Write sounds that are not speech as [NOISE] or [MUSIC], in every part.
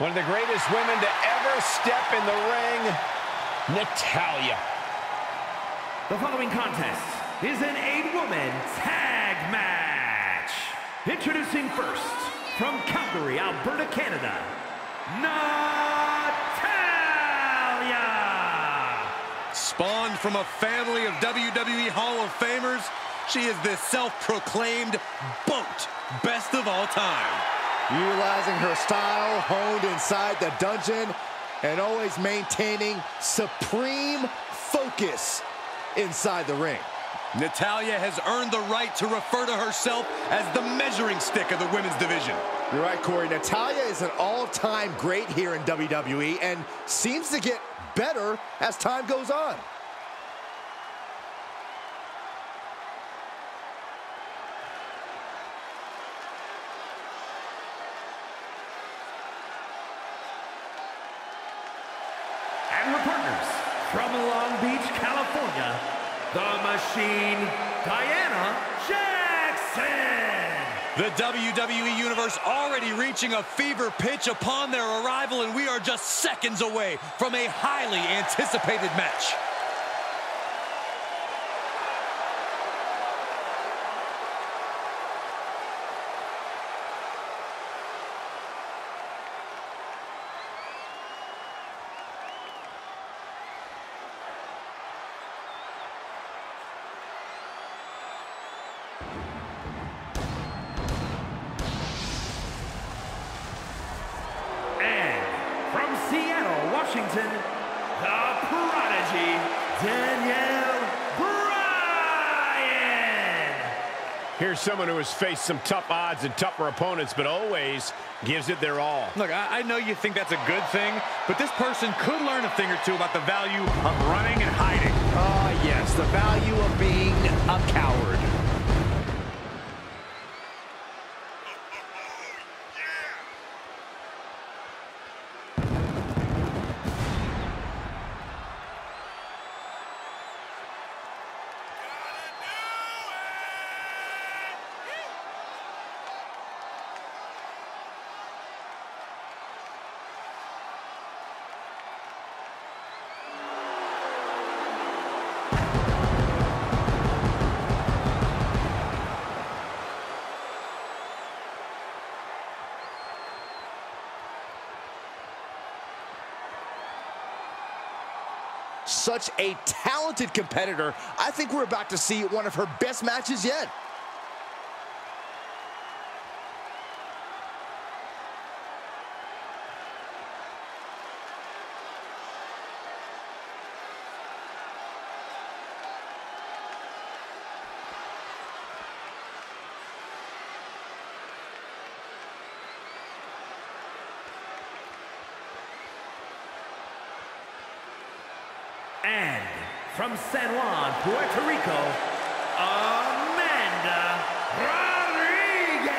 One of the greatest women to ever step in the ring, Natalya. The following contest is an eight-woman tag match. Introducing first, from Calgary, Alberta, Canada, Natalya! Spawned from a family of WWE Hall of Famers, she is the self-proclaimed BOAT best of all time. Utilizing her style honed inside the dungeon and always maintaining supreme focus inside the ring. Natalya has earned the right to refer to herself as the measuring stick of the women's division. You're right, Corey. Natalya is an all-time great here in WWE and seems to get better as time goes on. And her partners, from Long Beach, California, the Machine, Diana Jackson! The WWE Universe already reaching a fever pitch upon their arrival, and we are just seconds away from a highly anticipated match. Washington, the prodigy, Danielle Bryan! Here's someone who has faced some tough odds and tougher opponents, but always gives it their all. Look, I, I know you think that's a good thing, but this person could learn a thing or two about the value of running and hiding. Ah, yes, the value of being a coward. Such a talented competitor. I think we're about to see one of her best matches yet. And from San Juan, Puerto Rico, Amanda Rodriguez!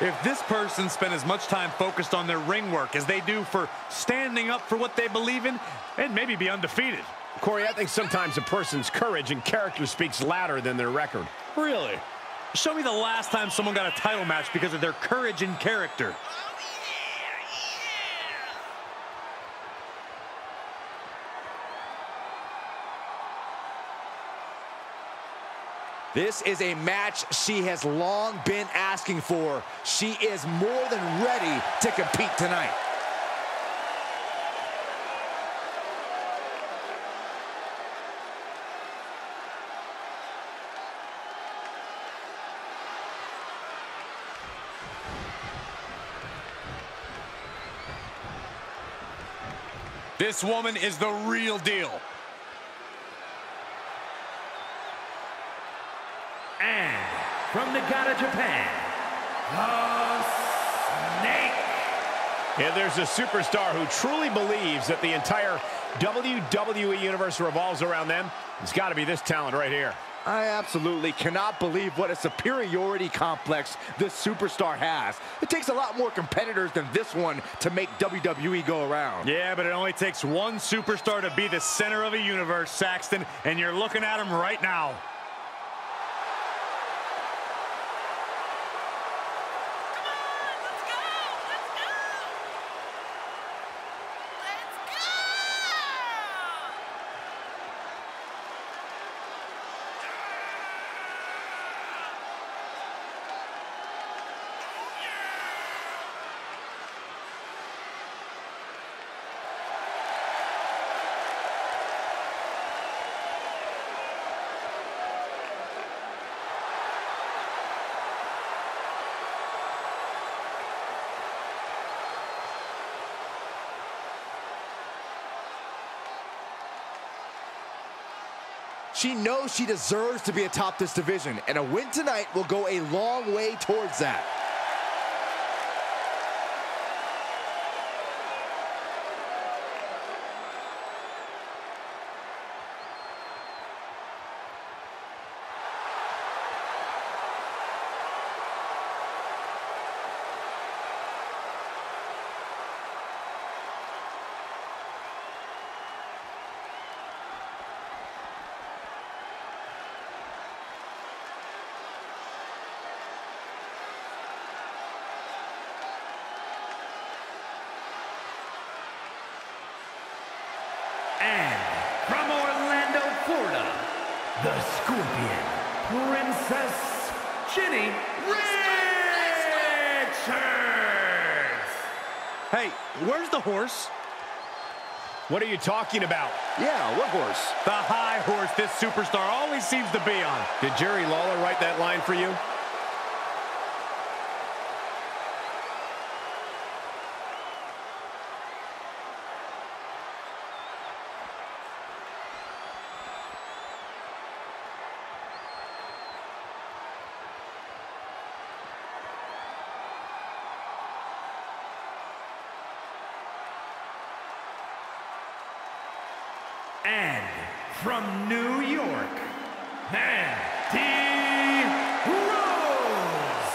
If this person spent as much time focused on their ring work as they do for standing up for what they believe in, they'd maybe be undefeated. Corey, I think sometimes a person's courage and character speaks louder than their record. Really? Show me the last time someone got a title match because of their courage and character. This is a match she has long been asking for. She is more than ready to compete tonight. This woman is the real deal. From Nagata, Japan, the Snake! Yeah, there's a superstar who truly believes that the entire WWE Universe revolves around them. It's got to be this talent right here. I absolutely cannot believe what a superiority complex this superstar has. It takes a lot more competitors than this one to make WWE go around. Yeah, but it only takes one superstar to be the center of a universe, Saxton, and you're looking at him right now. She knows she deserves to be atop this division, and a win tonight will go a long way towards that. The horse? What are you talking about? Yeah, what horse? The high horse this superstar always seems to be on. Did Jerry Lawler write that line for you? And from New York, Mandy Rose.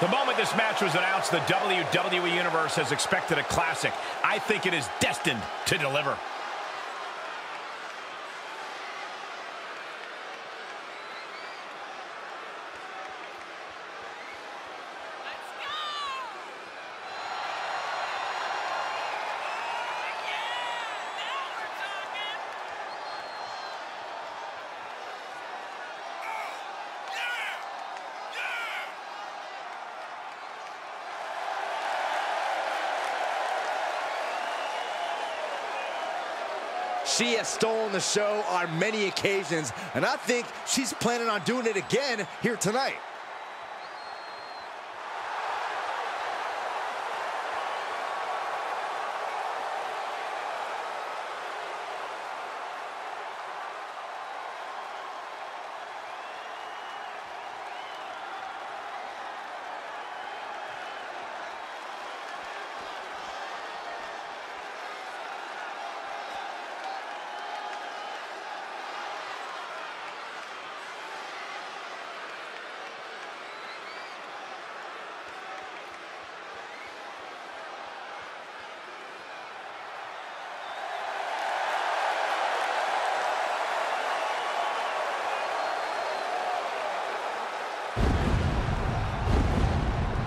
The moment this match was announced, the WWE Universe has expected a classic. I think it is destined to deliver. She has stolen the show on many occasions, and I think she's planning on doing it again here tonight.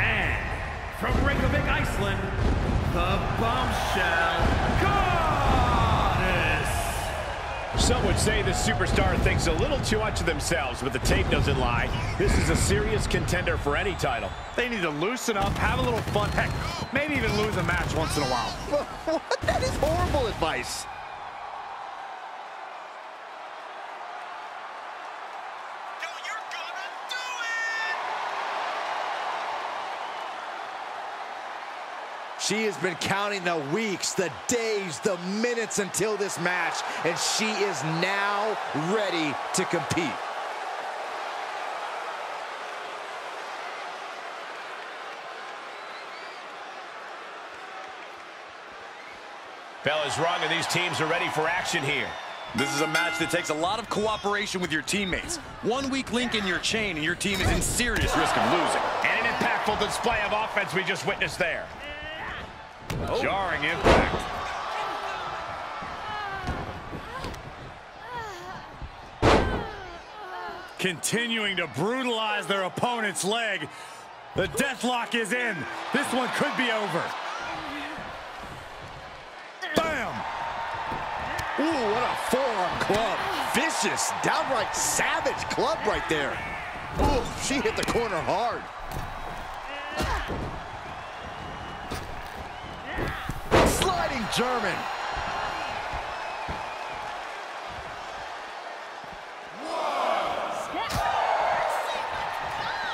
And from Reykjavik, Iceland, the bombshell goddess. Some would say the superstar thinks a little too much of themselves, but the tape doesn't lie. This is a serious contender for any title. They need to loosen up, have a little fun. Heck, maybe even lose a match once in a while. [LAUGHS] what? That is horrible advice. She has been counting the weeks, the days, the minutes until this match, and she is now ready to compete. Bella's wrong, and these teams are ready for action here. This is a match that takes a lot of cooperation with your teammates. One weak link in your chain and your team is in serious risk of losing. And an impactful display of offense we just witnessed there. A jarring impact. Continuing to brutalize their opponent's leg. The deathlock is in. This one could be over. Bam! Ooh, what a forearm club. Vicious, downright savage club right there. Ooh, she hit the corner hard. German.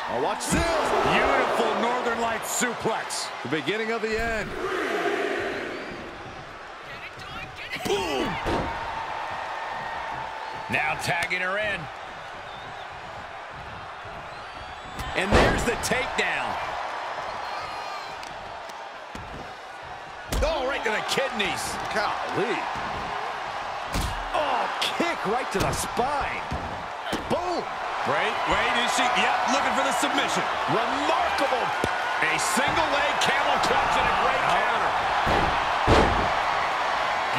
Oh, watch this. Beautiful Northern Lights suplex. The beginning of the end. Now tagging her in. And there's the takedown. Oh, right to the kidneys. Golly. Oh, kick right to the spine. Boom. Wait, wait, is she? Yep, looking for the submission. Remarkable. A single leg camel clutch and a great counter.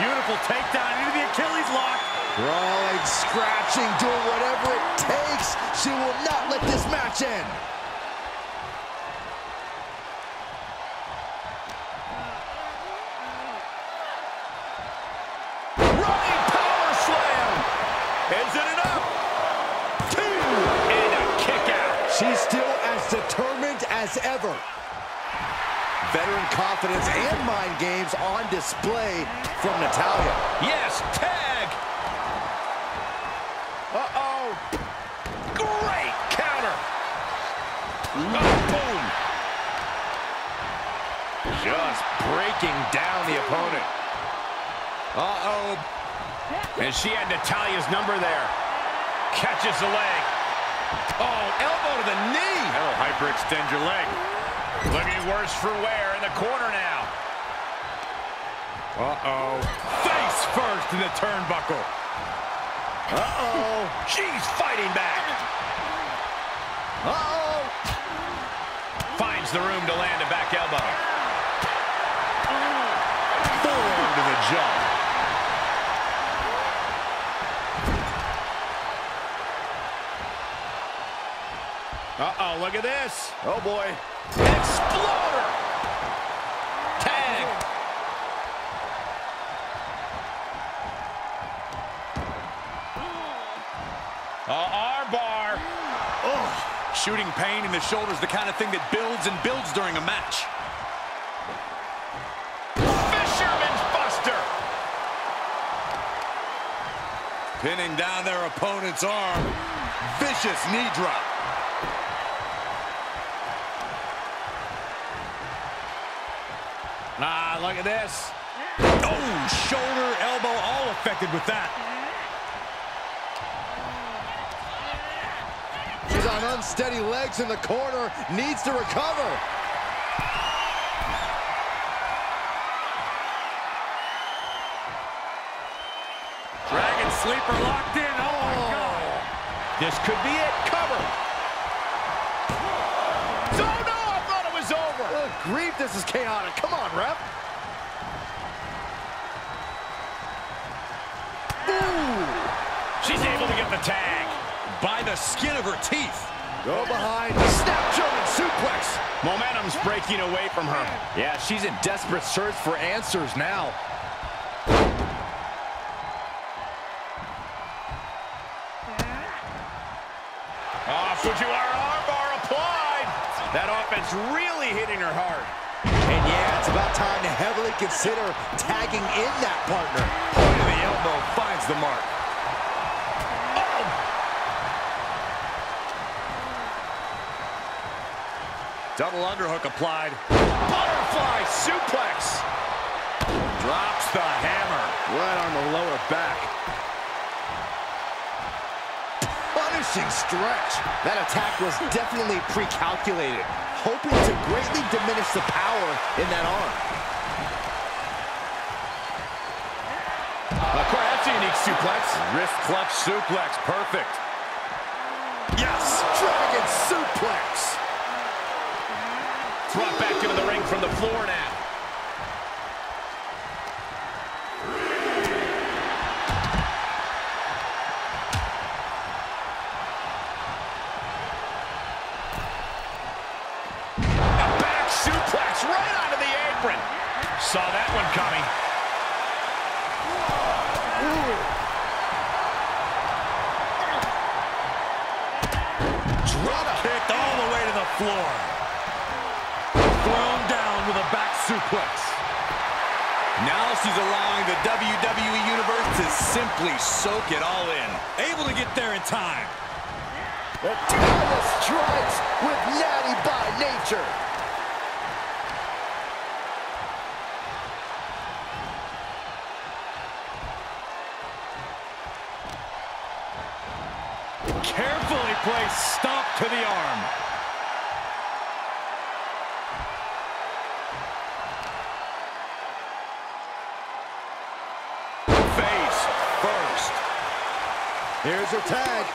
Beautiful takedown into the Achilles lock. Crawling, scratching, doing whatever it takes. She will not let this match end. Confidence and mind games on display from Natalya. Yes, tag. Uh-oh. Great counter. Oh, boom. Just breaking down the opponent. Uh-oh. And she had Natalya's number there. Catches the leg. Oh, elbow to the knee. That'll hyperextend your leg. Looking worse for wear in the corner now. Uh-oh. Face first in the turnbuckle. Uh-oh. She's fighting back. Uh-oh. Finds the room to land a back elbow. Forearm to the jaw. Uh-oh, look at this. Oh, boy. Exploder! Tag! Uh, armbar. Oh, shooting pain in the shoulder is the kind of thing that builds and builds during a match. Fisherman's Buster. Pinning down their opponent's arm. Vicious knee drop. Ah, look at this. Oh, shoulder, elbow, all affected with that. On unsteady legs in the corner. Needs to recover. Dragon sleeper locked in. Oh, my oh. God. This could be it. Cover. Oh, no, I thought it was over. Good grief, this is chaotic. Come on, ref. She's able to get the tag. By the skin of her teeth. Go behind. Snap German suplex. Momentum's breaking away from her. Yeah, she's in desperate search for answers now. Oh, Fujiwara armbar applied. That offense really hitting her hard. And yeah, it's about time to heavily consider tagging in that partner. Point of the elbow finds the mark. Double underhook applied. Butterfly suplex. Drops the hammer. Right on the lower back. Punishing stretch. That attack was definitely pre-calculated, hoping to greatly diminish the power in that arm. Uh, Corey, that's a unique suplex. Wrist clutch suplex. Perfect. Yes! Dragon suplex! Back into the ring from the floor now. A back suplex right onto the apron. Saw that one coming. Drop kicked all the way to the floor. She's allowing the WWE Universe to simply soak it all in. Able to get there in time. Natalya strikes with Nattie by Nature. carefully placed stomp to the arm. Here's her tag.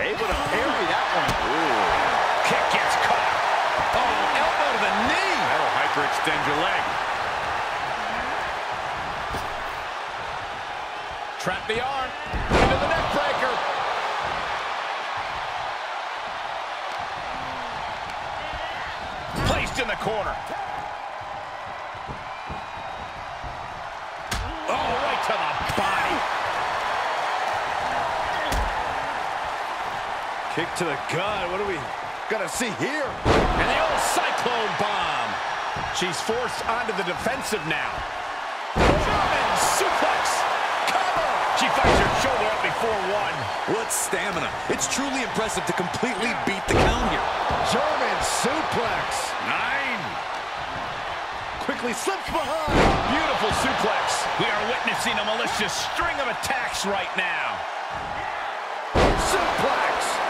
Able to parry that one. Ooh. Kick gets caught. Oh, elbow to the knee. That'll hyperextend your leg. Trap the arm. Into the neck breaker. Placed in the corner. Kick to the gut. What are we... Gonna see here. And the old cyclone bomb. She's forced onto the defensive now. German suplex. Cover. She fights her shoulder up before one. What stamina. It's truly impressive to completely beat the count here. German suplex. Nine. Quickly slips behind. Beautiful suplex. We are witnessing a malicious string of attacks right now.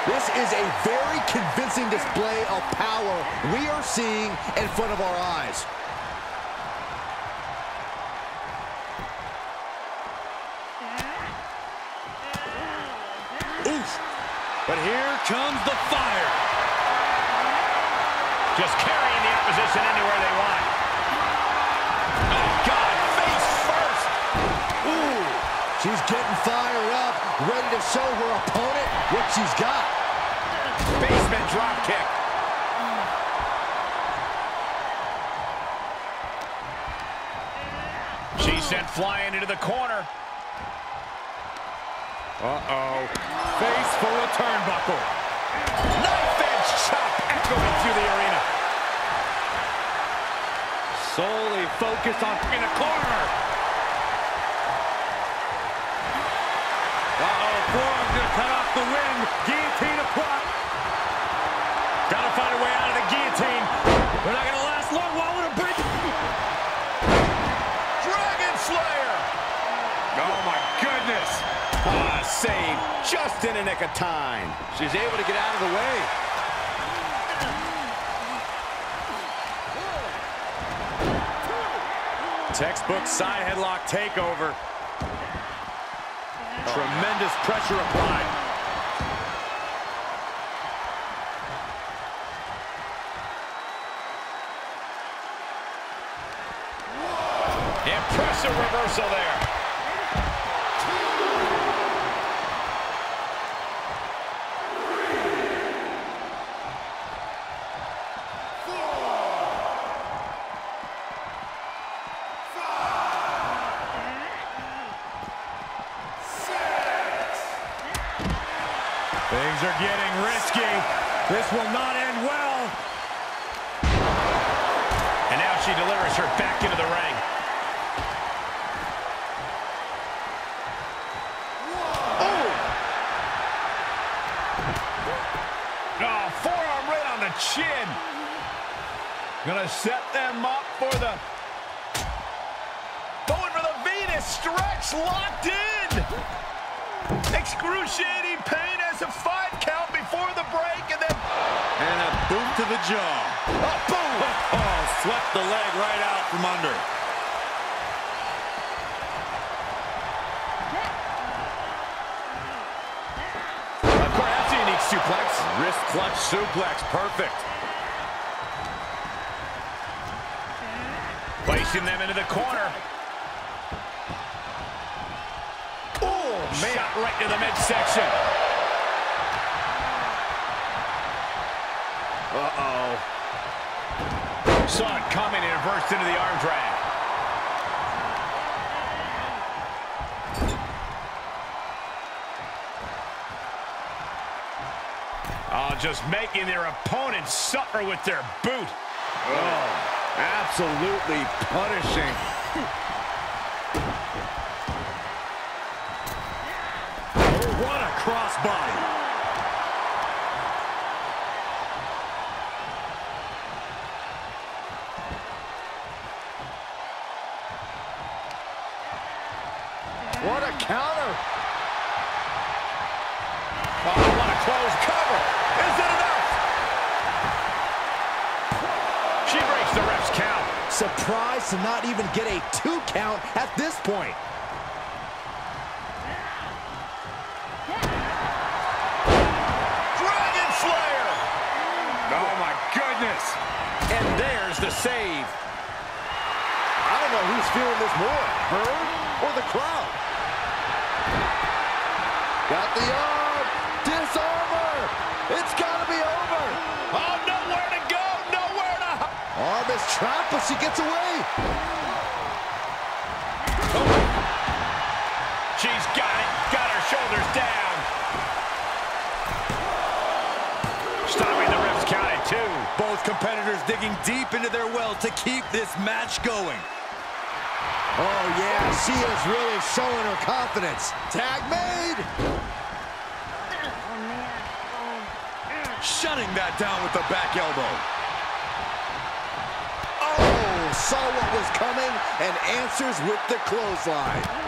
This is a very convincing display of power we are seeing in front of our eyes. Oof. But here comes the fire. Just carrying the opposition anywhere they want. Oh, God, face first. Ooh. She's getting fired up, ready to show her opponent what she's got. Basement drop kick. She's sent flying into the corner. Uh-oh. Face full of turnbuckle. Knife edge chop echoing through the arena. Solely focused on in the corner. Uh-oh, forearm's gonna cut off the wind. Guillotine applied. Find a way out of the guillotine. We're not gonna last long. Wall with a bridge. Dragon Slayer. Oh my goodness. Ah, save just in a nick of time. She's able to get out of the way. Textbook side headlock takeover. Tremendous pressure applied. Impressive there. The chin. Gonna set them up for the... Going for the Venus stretch, locked in. Excruciating pain as a five count before the break, and then... And a boot to the jaw. A boom! Oh, swept the leg right out from under. Of course, that's a unique suplex. Wrist clutch suplex, perfect. Placing them into the corner. Oh, man. Shot right to the midsection. Uh-oh. Saw it coming and it burst into the arm drag. Just making their opponents suffer with their boot. Oh, absolutely punishing. Oh, what a crossbody. The save. I don't know who's feeling this more, her or the crowd. Got the arm. Disarmer. It's got to be over. Oh, nowhere to go. Nowhere to... Arm is trapped, but she gets away. Oh. She's got it. Got her shoulders down. Competitors digging deep into their well to keep this match going. Oh, yeah, she is really showing her confidence. Tag made. Shutting that down with the back elbow. Oh, saw what was coming and answers with the clothesline.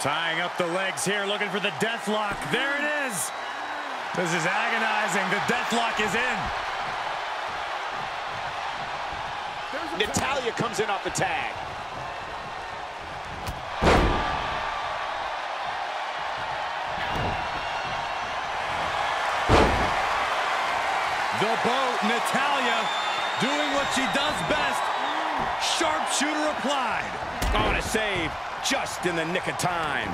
Tying up the legs here, looking for the death lock. There it is. This is agonizing. The death lock is in. Natalya comes in off the tag. The boat, Natalya, doing what she does best. Sharpshooter applied. On a save, just in the nick of time.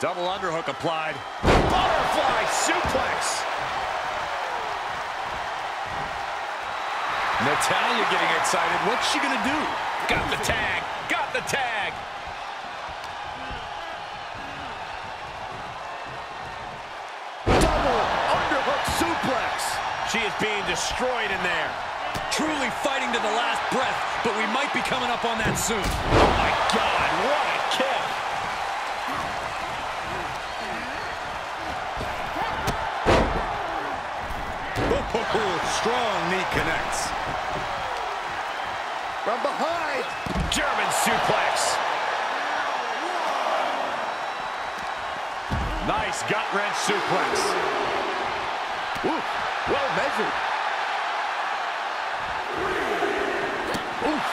Double underhook applied. Butterfly suplex. Natalya getting excited. What's she gonna do? Got the tag. Got the tag. She is being destroyed in there. Truly fighting to the last breath, but we might be coming up on that soon. Oh my God, what a kick. Strong knee connects. From behind. German suplex. Nice gut wrench suplex. Ooh. Oof.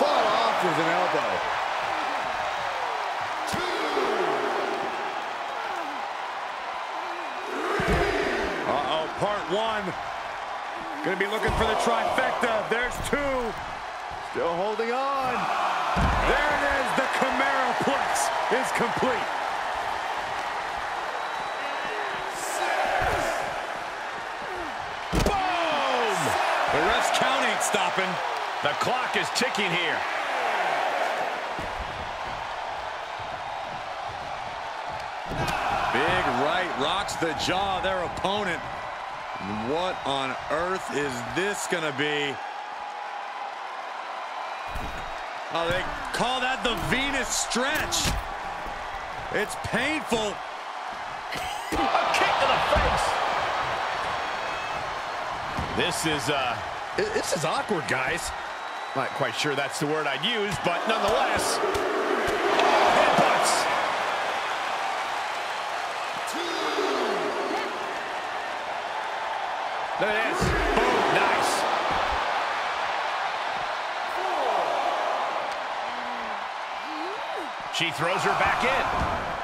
Fought off with an elbow. Uh-oh, part one. Gonna be looking for the trifecta. There's two. Still holding on. There it is. The Camaro Plex is complete. Boom! The ref's count ain't stopping. The clock is ticking here. Big right rocks the jaw of their opponent. What on earth is this gonna be? Oh, they call that the Venus stretch. It's painful. A kick to the face. This is, uh, I- this is awkward, guys. Not quite sure that's the word I'd use, but nonetheless. Look at this. Boom. Nice. She throws her back in.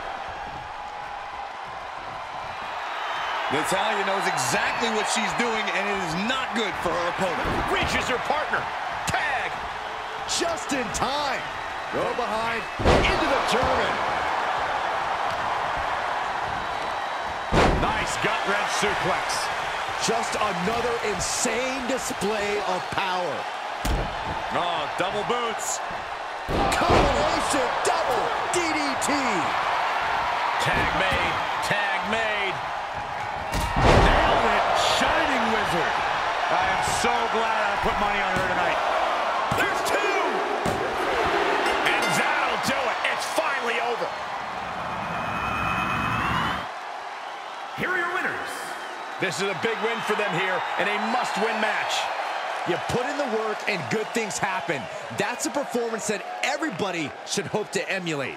Natalya knows exactly what she's doing, and it is not good for her opponent. Reaches her partner. Tag. Just in time. Go behind, into the German. Nice gut wrench suplex. Just another insane display of power. Oh, double boots. Combination double DDT. Tag made. I am so glad I put money on her tonight. There's two. And that'll do it. It's finally over. Here are your winners. This is a big win for them here and a must-win match. You put in the work and good things happen. That's a performance that everybody should hope to emulate.